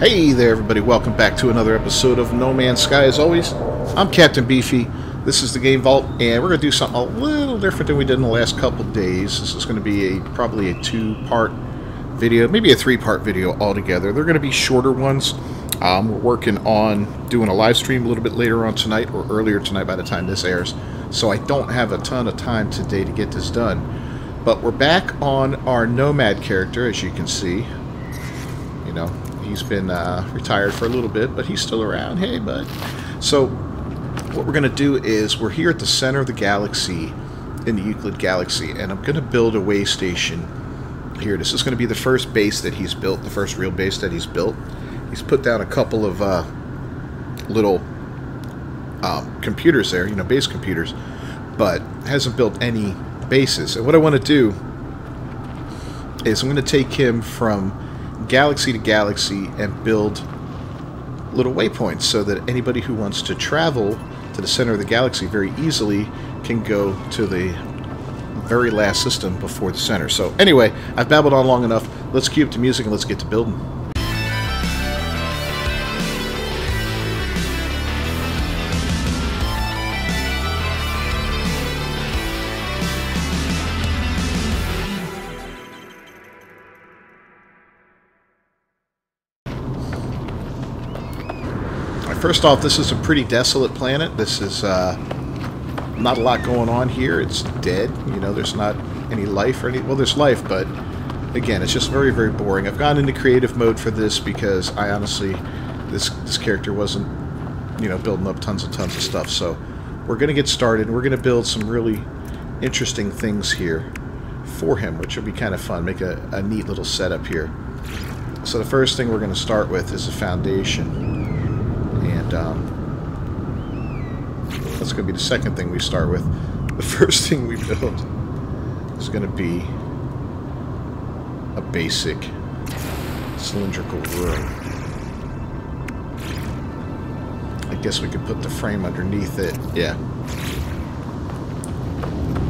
Hey there, everybody. Welcome back to another episode of No Man's Sky. As always, I'm Captain Beefy. This is the Game Vault, and we're going to do something a little different than we did in the last couple days. This is going to be a probably a two-part video, maybe a three-part video altogether. They're going to be shorter ones. Um, we're working on doing a live stream a little bit later on tonight, or earlier tonight by the time this airs. So I don't have a ton of time today to get this done. But we're back on our Nomad character, as you can see. You know, he's been uh, retired for a little bit, but he's still around. Hey, bud. So, what we're going to do is we're here at the center of the galaxy in the Euclid Galaxy, and I'm going to build a way station here. This is going to be the first base that he's built, the first real base that he's built. He's put down a couple of uh, little um, computers there, you know, base computers, but hasn't built any bases. And what I want to do is I'm going to take him from galaxy to galaxy and build little waypoints so that anybody who wants to travel to the center of the galaxy very easily can go to the very last system before the center. So anyway, I've babbled on long enough. Let's cue up the music and let's get to building. First off, this is a pretty desolate planet. This is uh, not a lot going on here. It's dead. You know, there's not any life or any... Well, there's life, but again, it's just very, very boring. I've gone into creative mode for this because I honestly... This, this character wasn't, you know, building up tons and tons of stuff. So we're going to get started. We're going to build some really interesting things here for him, which will be kind of fun. Make a, a neat little setup here. So the first thing we're going to start with is a foundation. And um, that's going to be the second thing we start with. The first thing we build is going to be a basic cylindrical room. I guess we could put the frame underneath it. Yeah.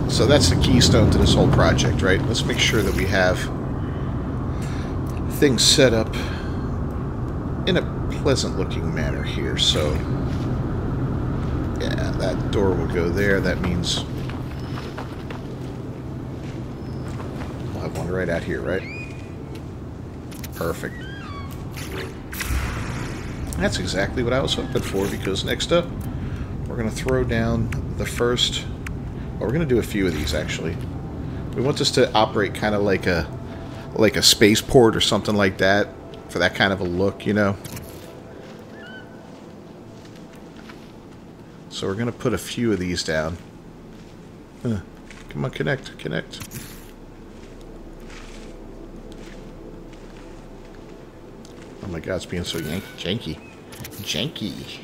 So that's the keystone to this whole project, right? Let's make sure that we have things set up pleasant looking manner here. So, yeah, that door will go there. That means we'll have one right out here, right? Perfect. That's exactly what I was hoping for because next up, we're going to throw down the first... Well, we're going to do a few of these, actually. We want this to operate kind of like a like a spaceport or something like that for that kind of a look, you know. So we're going to put a few of these down. Huh. Come on, connect, connect. Oh my god, it's being so yank janky. Janky.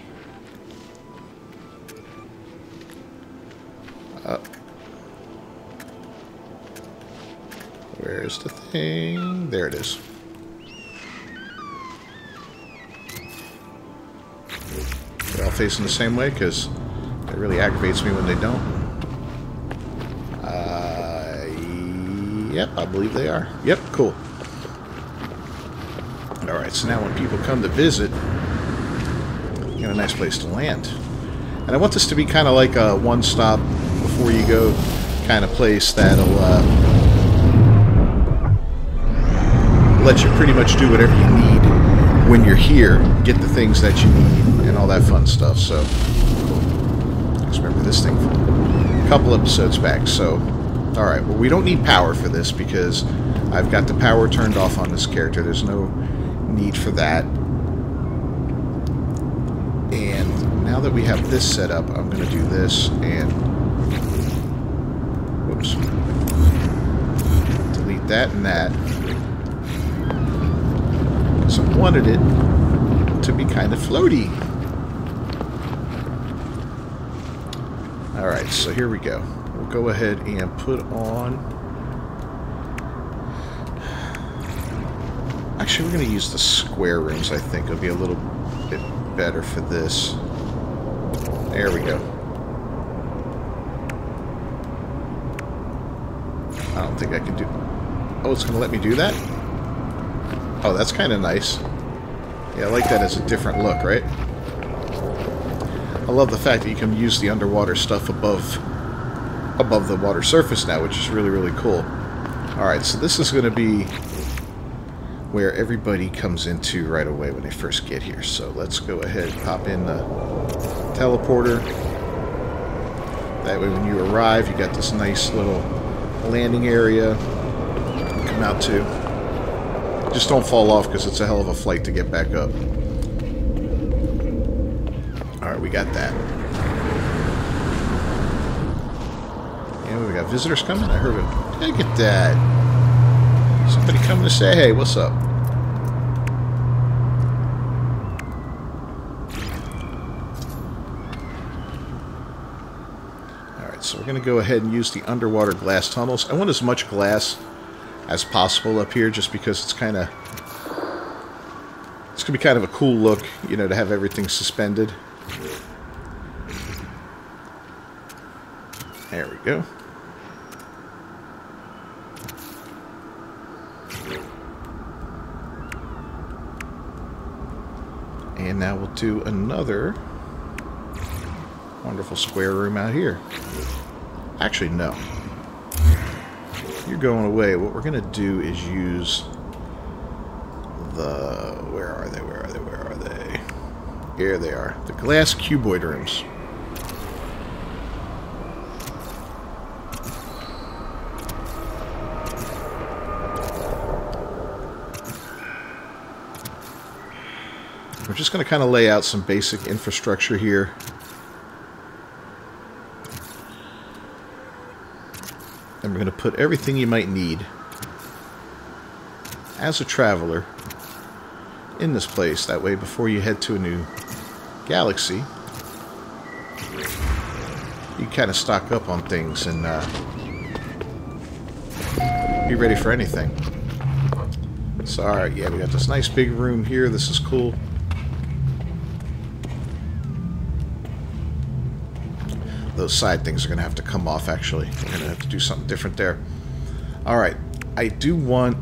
Uh, where's the thing? There it is. They're all facing the same way because it really aggravates me when they don't. Uh, yep, I believe they are. Yep, cool. Alright, so now when people come to visit, you got a nice place to land. And I want this to be kind of like a one-stop before you go kind of place that'll uh, let you pretty much do whatever you need when you're here, get the things that you need, and all that fun stuff. So, remember this thing a couple episodes back. So, alright, well, we don't need power for this because I've got the power turned off on this character. There's no need for that. And now that we have this set up, I'm going to do this and... Whoops. Delete that and that. Because I wanted it to be kind of floaty. Alright, so here we go. We'll go ahead and put on... Actually, we're going to use the square rooms, I think. It'll be a little bit better for this. There we go. I don't think I can do... Oh, it's going to let me do that? Oh, that's kind of nice. Yeah, I like that as a different look, right? I love the fact that you can use the underwater stuff above above the water surface now, which is really, really cool. Alright, so this is going to be where everybody comes into right away when they first get here. So let's go ahead and pop in the teleporter. That way when you arrive, you got this nice little landing area come out to. Just don't fall off because it's a hell of a flight to get back up. We got that. Yeah, we got visitors coming. I heard it. Look at that. Somebody coming to say hey, what's up? Alright, so we're going to go ahead and use the underwater glass tunnels. I want as much glass as possible up here just because it's kind of it's going to be kind of a cool look, you know, to have everything suspended. There we go. And now we'll do another wonderful square room out here. Actually, no. You're going away. What we're going to do is use the... Where are they? Where are they? Where? Here they are. The glass cuboid rooms. We're just going to kind of lay out some basic infrastructure here. And we're going to put everything you might need as a traveler in this place. That way, before you head to a new galaxy, you kind of stock up on things and uh, be ready for anything. So, alright, yeah, we got this nice big room here. This is cool. those side things are going to have to come off, actually. We're going to have to do something different there. Alright, I do want...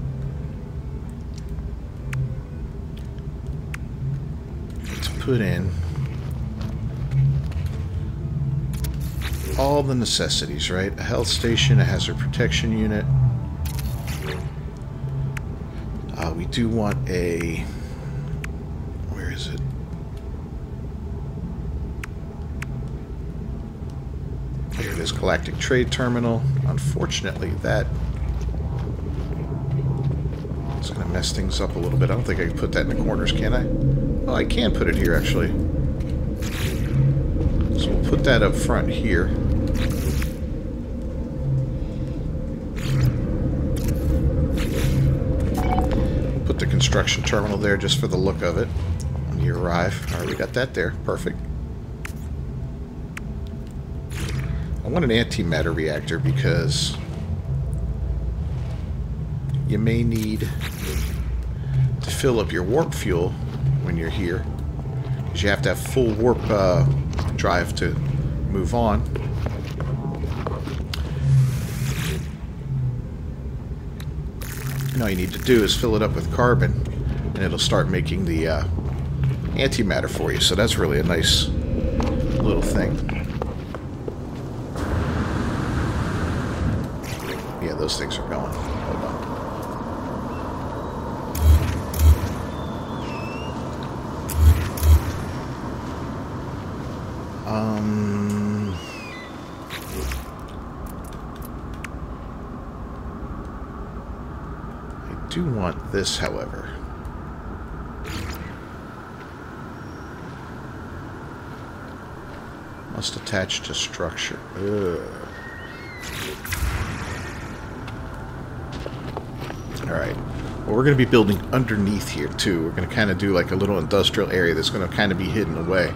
to put in all the necessities, right? A health station, a hazard protection unit. Uh, we do want a... Where is it? Here it is, Galactic Trade Terminal. Unfortunately, that is going to mess things up a little bit. I don't think I can put that in the corners, can I? Oh, I can put it here, actually. So we'll put that up front here. Put the construction terminal there just for the look of it when you arrive. All right, we got that there. Perfect. I want an antimatter reactor because you may need to fill up your warp fuel when you're here because you have to have full warp uh, drive to move on. And all you need to do is fill it up with carbon and it'll start making the uh, antimatter for you. So that's really a nice little thing. Yeah, those things are going. Hold on. Um... I do want this, however. Must attach to structure. Ugh. Alright. Well, we're going to be building underneath here, too. We're going to kind of do like a little industrial area that's going to kind of be hidden away.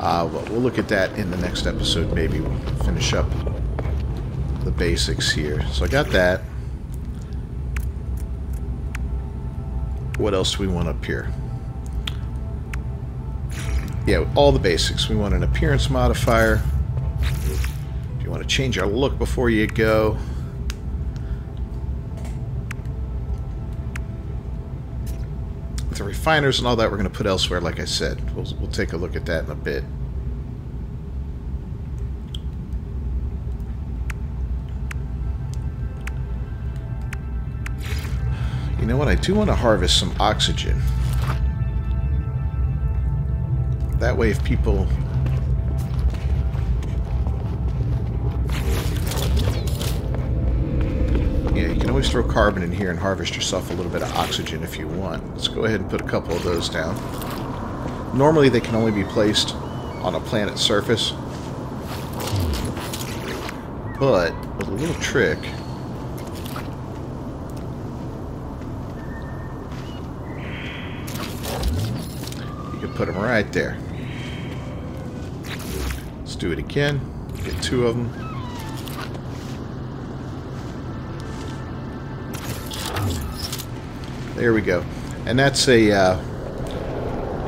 Uh, but we'll look at that in the next episode, maybe. We'll finish up the basics here. So I got that. What else do we want up here? Yeah, all the basics. We want an appearance modifier. If you want to change our look before you go. The refiners and all that we're going to put elsewhere, like I said. We'll, we'll take a look at that in a bit. You know what? I do want to harvest some oxygen. That way if people... Yeah, you can always throw carbon in here and harvest yourself a little bit of oxygen if you want. Let's go ahead and put a couple of those down. Normally they can only be placed on a planet's surface. But, with a little trick... put them right there Let's do it again. Get two of them. There we go. And that's a uh,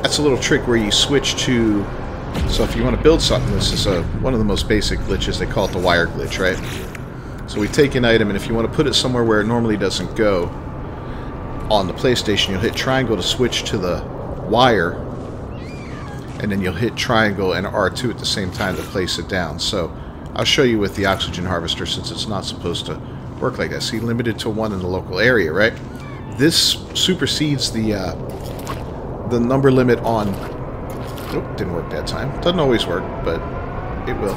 that's a little trick where you switch to. So if you want to build something, this is a, one of the most basic glitches. They call it the wire glitch, right? So we take an item, and if you want to put it somewhere where it normally doesn't go, on the PlayStation, you'll hit triangle to switch to the wire, and then you'll hit triangle and R2 at the same time to place it down. So I'll show you with the oxygen harvester since it's not supposed to work like that. See, limited to one in the local area, right? This supersedes the uh, the number limit on... Nope, didn't work that time. Doesn't always work, but it will.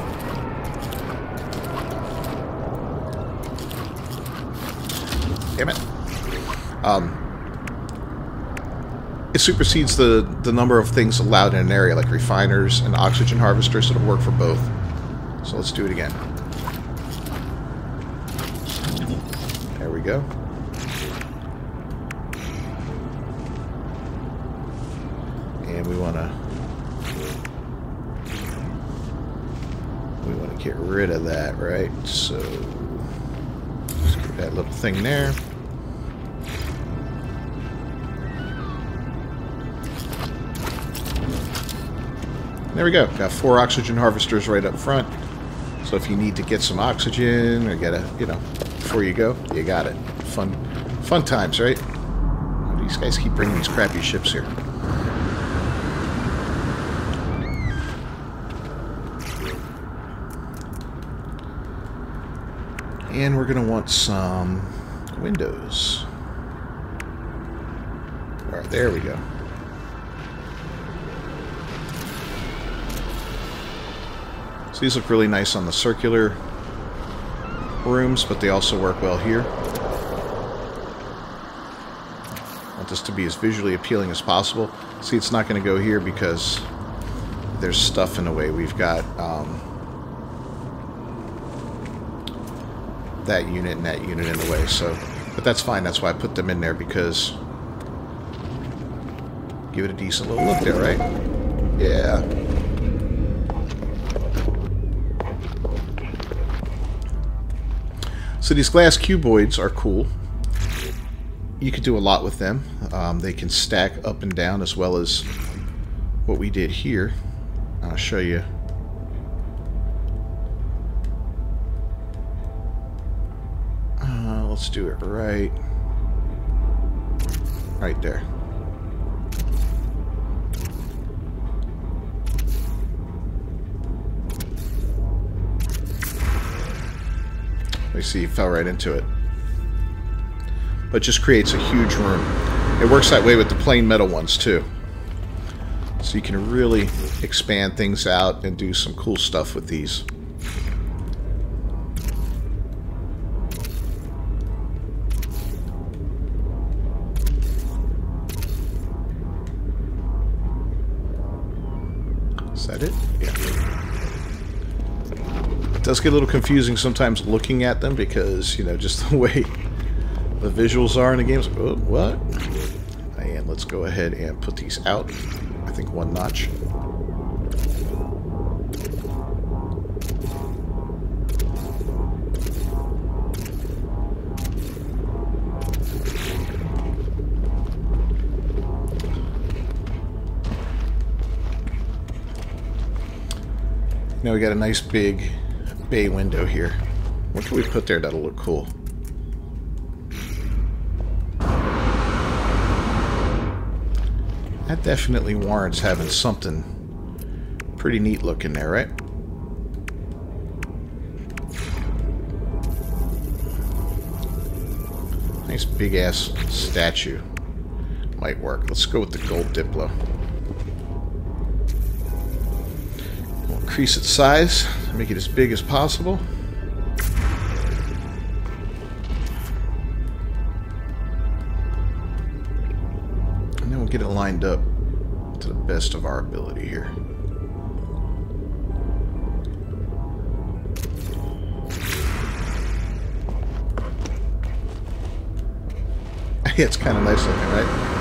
Damn it. Um, it supersedes the, the number of things allowed in an area, like refiners and oxygen harvesters, so it'll work for both. So let's do it again. There we go. And we want to... We want to get rid of that, right? So... Just that little thing there. There we go. Got four oxygen harvesters right up front. So if you need to get some oxygen or get a, you know, before you go, you got it. Fun, fun times, right? These guys keep bringing these crappy ships here. And we're going to want some windows. All right, there we go. So these look really nice on the circular rooms, but they also work well here. Want this to be as visually appealing as possible. See, it's not going to go here because there's stuff in the way. We've got um, that unit and that unit in the way. So, But that's fine. That's why I put them in there because give it a decent little look there, right? Yeah. So these glass cuboids are cool. You can do a lot with them. Um, they can stack up and down as well as what we did here. I'll show you. Uh, let's do it right, right there. See, he fell right into it. But just creates a huge room. It works that way with the plain metal ones, too. So you can really expand things out and do some cool stuff with these. Is that it? Yeah does get a little confusing sometimes looking at them because, you know, just the way the visuals are in the games. Oh, what? And let's go ahead and put these out. I think one notch. Now we got a nice big bay window here. What can we put there that'll look cool? That definitely warrants having something pretty neat looking there, right? Nice big ass statue. Might work. Let's go with the gold Diplo. Increase its size, make it as big as possible. And then we'll get it lined up to the best of our ability here. it's kind of nice looking, right?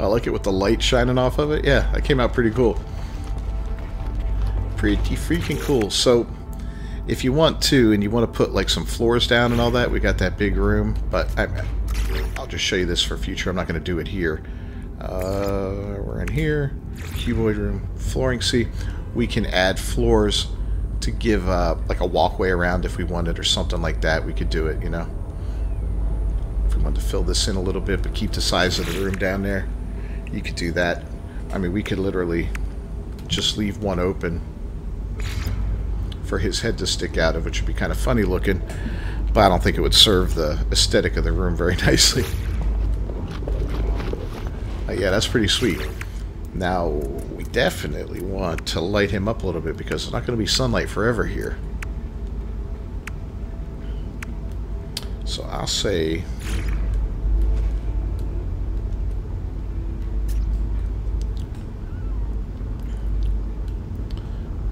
I like it with the light shining off of it. Yeah, that came out pretty cool. Pretty freaking cool. So, if you want to, and you want to put like some floors down and all that, we got that big room. But I, will just show you this for future. I'm not going to do it here. Uh, we're in here. Cuboid room. Flooring. See, we can add floors to give uh, like a walkway around if we wanted or something like that. We could do it, you know. If we wanted to fill this in a little bit, but keep the size of the room down there, you could do that. I mean, we could literally just leave one open for his head to stick out of, which would be kind of funny looking, but I don't think it would serve the aesthetic of the room very nicely. Uh, yeah, that's pretty sweet. Now, we definitely want to light him up a little bit because it's not going to be sunlight forever here. So I'll say...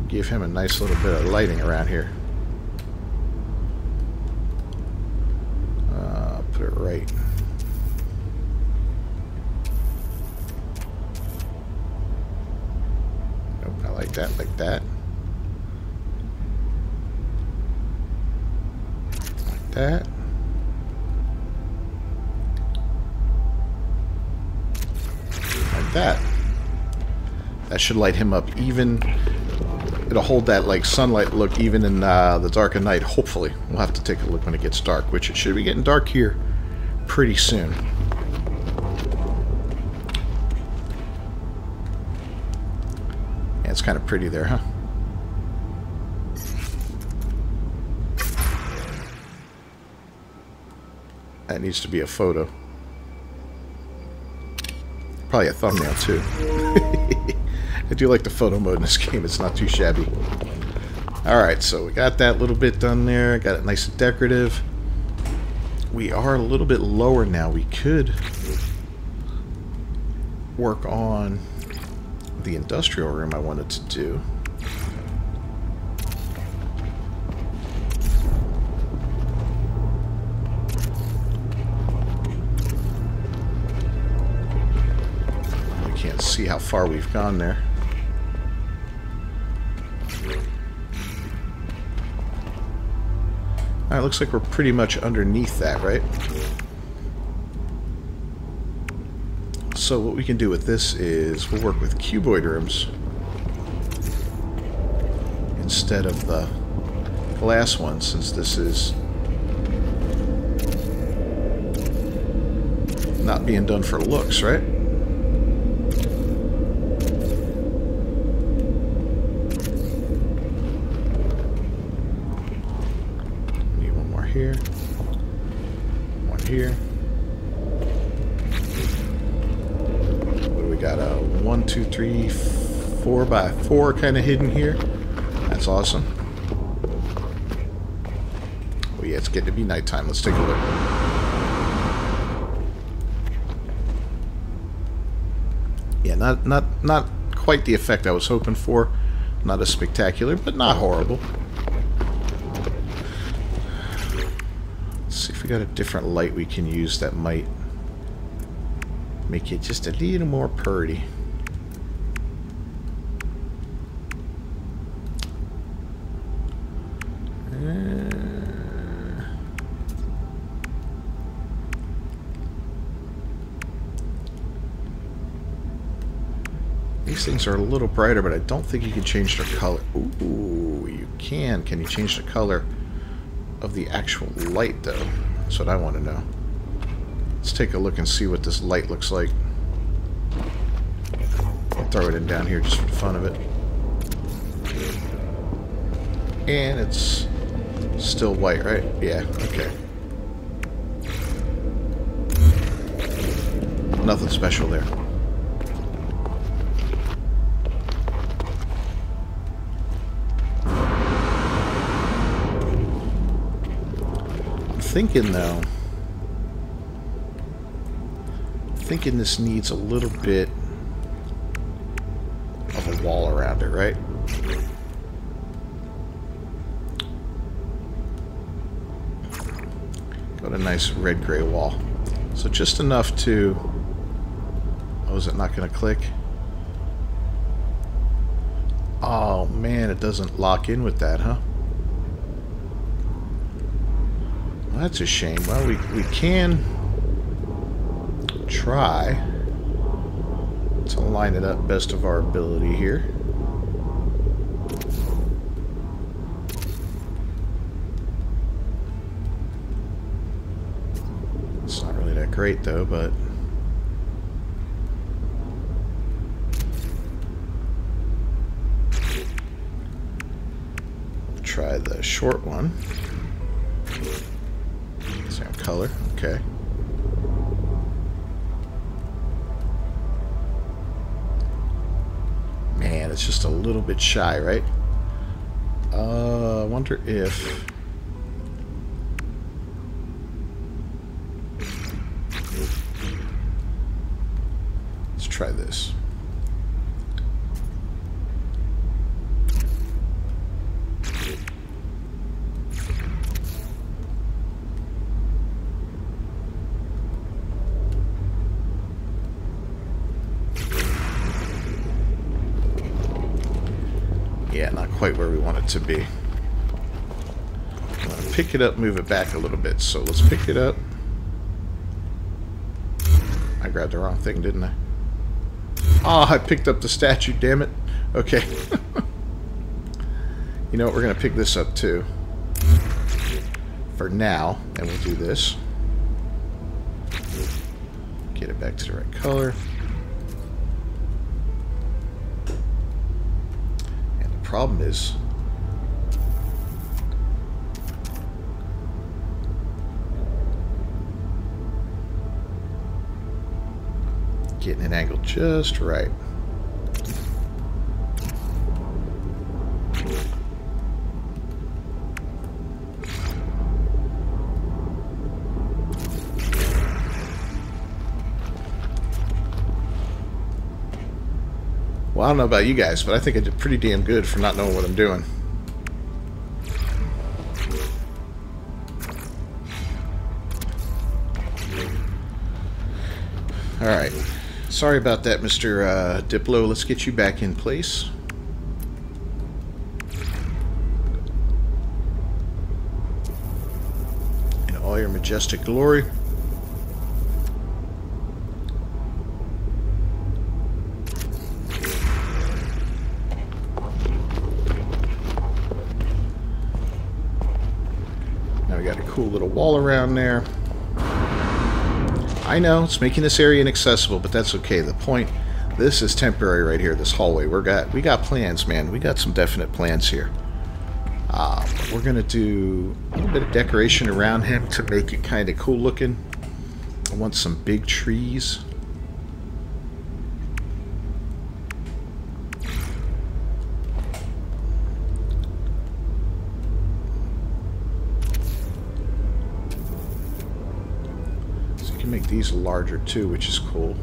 Give him a nice little bit of lighting around here. Uh, put it right Nope, I like that like that. Like that. Like that. That should light him up even... It'll hold that like sunlight look even in uh, the dark of night, hopefully. We'll have to take a look when it gets dark, which it should be getting dark here pretty soon. Yeah, It's kind of pretty there, huh? That needs to be a photo. Probably a thumbnail, too. I do like the photo mode in this game. It's not too shabby. Alright, so we got that little bit done there. Got it nice and decorative. We are a little bit lower now. We could work on the industrial room I wanted to do. We can't see how far we've gone there. Alright, looks like we're pretty much underneath that, right? So what we can do with this is we'll work with cuboid rooms instead of the glass one since this is not being done for looks, right? Need one here. One here. Uh, one, two, three, four by four kind of hidden here. That's awesome. Oh yeah, it's getting to be nighttime. Let's take a look. Yeah, not not not quite the effect I was hoping for. Not as spectacular, but not horrible. Let's see if we got a different light we can use that might make it just a little more purdy. These things are a little brighter, but I don't think you can change their color. Ooh, you can. Can you change the color of the actual light, though? That's what I want to know. Let's take a look and see what this light looks like. I'll throw it in down here just for the fun of it. And it's still white, right? Yeah, okay. Nothing special there. Thinking, though... thinking this needs a little bit of a wall around it, right? Got a nice red-gray wall. So just enough to... Oh, is it not going to click? Oh, man, it doesn't lock in with that, huh? Well, that's a shame. Well, we, we can try to line it up best of our ability here. It's not really that great though, but try the short one. Color, okay. Man, it's just a little bit shy, right? Uh, I wonder if... Let's try this. Yeah, not quite where we want it to be. Going to pick it up, move it back a little bit. So let's pick it up. I grabbed the wrong thing, didn't I? Oh, I picked up the statue, damn it. Okay. you know what, we're going to pick this up too. For now, and we'll do this. Get it back to the right color. And the problem is getting an angle just right. Well, I don't know about you guys, but I think I did pretty damn good for not knowing what I'm doing. Sorry about that, Mr. Uh, Diplo. Let's get you back in place. In all your majestic glory. Now we got a cool little wall around there. I know, it's making this area inaccessible, but that's okay. The point, this is temporary right here, this hallway. We're got, we got plans, man. We got some definite plans here. Uh, we're going to do a little bit of decoration around him to make it kind of cool looking. I want some big trees. These larger too, which is cool.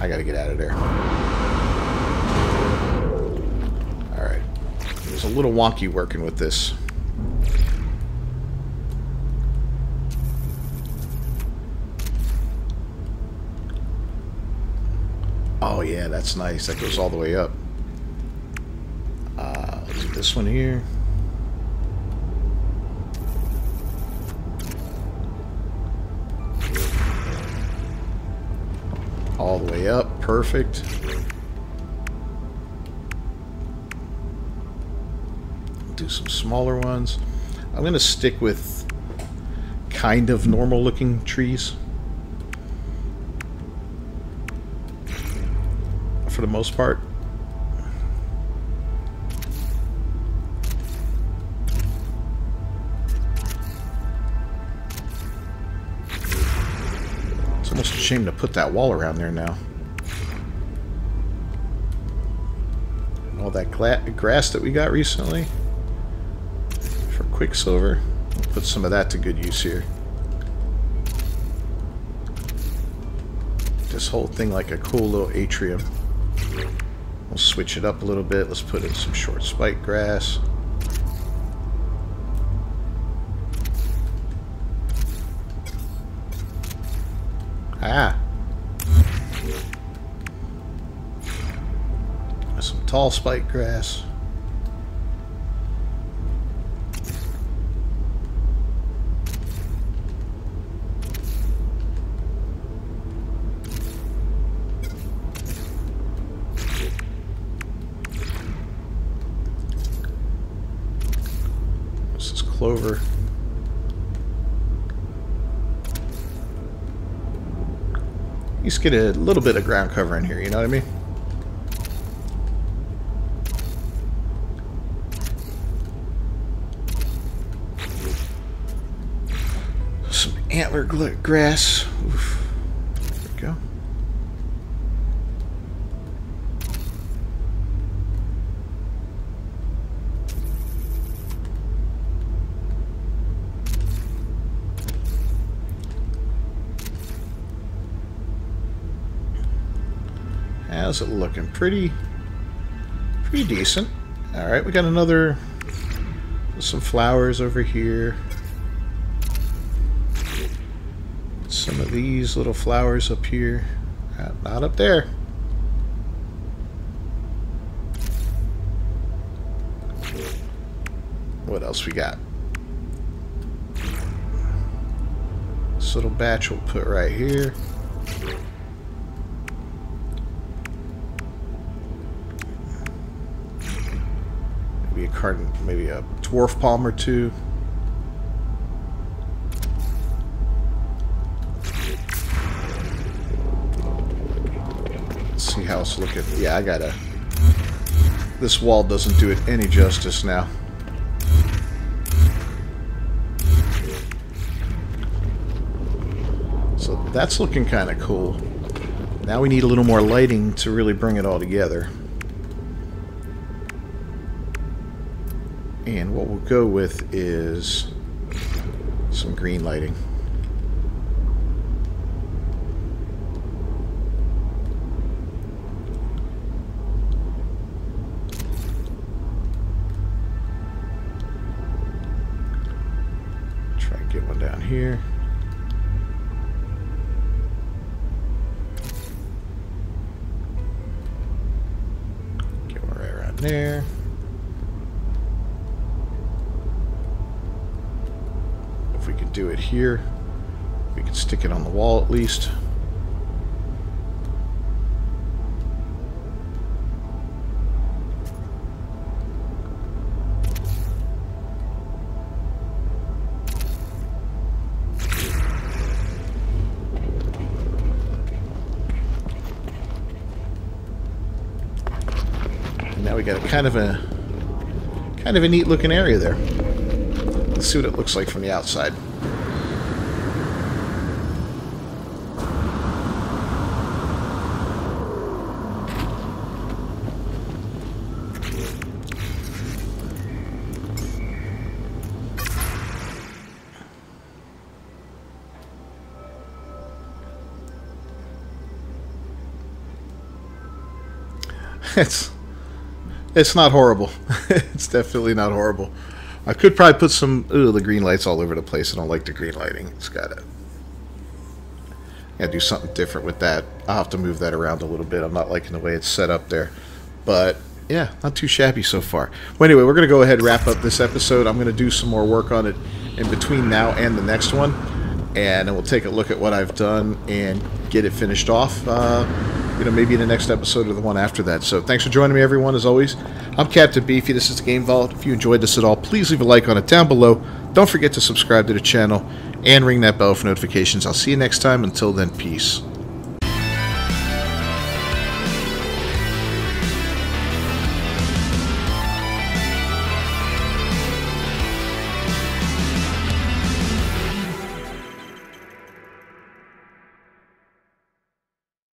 I gotta get out of there. Alright. It's a little wonky working with this. Oh yeah, that's nice. That goes all the way up. Uh, this one here. Up. Perfect. Do some smaller ones. I'm going to stick with kind of normal looking trees. For the most part. It's almost a shame to put that wall around there now. Grass that we got recently for Quicksilver. Put some of that to good use here. This whole thing like a cool little atrium. We'll switch it up a little bit. Let's put in some short spike grass. Ah. Tall spike grass. This is clover. You Just get a little bit of ground cover in here, you know what I mean? Antler grass. Oof. There we go. How's it looking? Pretty, pretty decent. All right, we got another, some flowers over here. These little flowers up here. Uh, not up there. What else we got? This little batch we'll put right here. Maybe a card, maybe a dwarf palm or two. See how looking. Yeah, I gotta. This wall doesn't do it any justice now. So that's looking kind of cool. Now we need a little more lighting to really bring it all together. And what we'll go with is some green lighting. Do it here. We can stick it on the wall at least. And now we got a kind of a kind of a neat looking area there. Let's see what it looks like from the outside. It's it's not horrible. it's definitely not horrible. I could probably put some ooh, the green lights all over the place. I don't like the green lighting. It's got to yeah, do something different with that. I'll have to move that around a little bit. I'm not liking the way it's set up there. But yeah, not too shabby so far. Well, anyway, we're going to go ahead and wrap up this episode. I'm going to do some more work on it in between now and the next one. And we'll take a look at what I've done and get it finished off. Uh, you know, maybe in the next episode or the one after that. So thanks for joining me, everyone, as always. I'm Captain Beefy. This is the Game Vault. If you enjoyed this at all, please leave a like on it down below. Don't forget to subscribe to the channel and ring that bell for notifications. I'll see you next time. Until then, peace.